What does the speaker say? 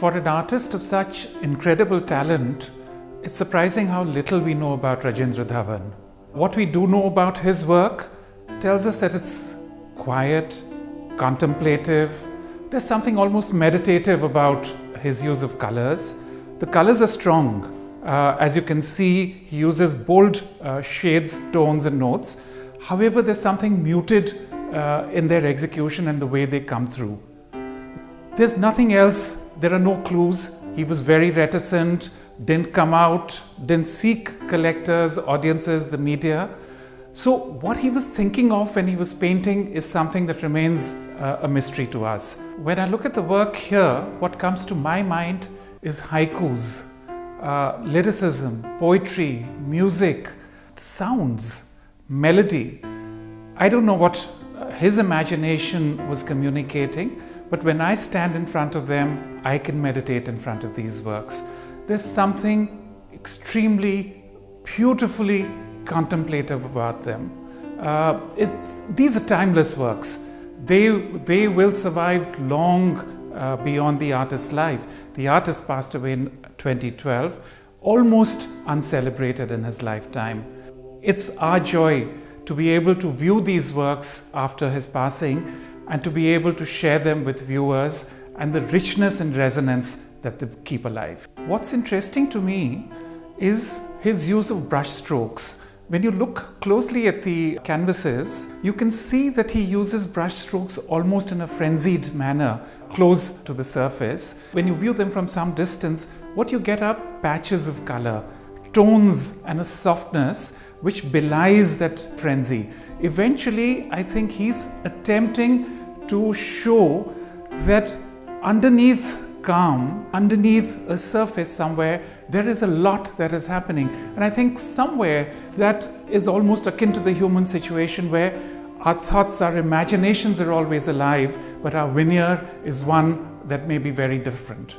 For an artist of such incredible talent, it's surprising how little we know about Rajendra Dhawan. What we do know about his work tells us that it's quiet, contemplative. There's something almost meditative about his use of colors. The colors are strong. Uh, as you can see, he uses bold uh, shades, tones, and notes. However, there's something muted uh, in their execution and the way they come through. There's nothing else, there are no clues. He was very reticent, didn't come out, didn't seek collectors, audiences, the media. So, what he was thinking of when he was painting is something that remains uh, a mystery to us. When I look at the work here, what comes to my mind is haikus, uh, lyricism, poetry, music, sounds, melody. I don't know what uh, his imagination was communicating, but when I stand in front of them, I can meditate in front of these works. There's something extremely beautifully contemplative about them. Uh, these are timeless works. They, they will survive long uh, beyond the artist's life. The artist passed away in 2012, almost uncelebrated in his lifetime. It's our joy to be able to view these works after his passing and to be able to share them with viewers and the richness and resonance that they keep alive. What's interesting to me is his use of brush strokes. When you look closely at the canvases, you can see that he uses brush strokes almost in a frenzied manner, close to the surface. When you view them from some distance, what you get are patches of color, tones and a softness which belies that frenzy. Eventually, I think he's attempting to show that underneath calm, underneath a surface somewhere, there is a lot that is happening. And I think somewhere that is almost akin to the human situation where our thoughts, our imaginations are always alive, but our veneer is one that may be very different.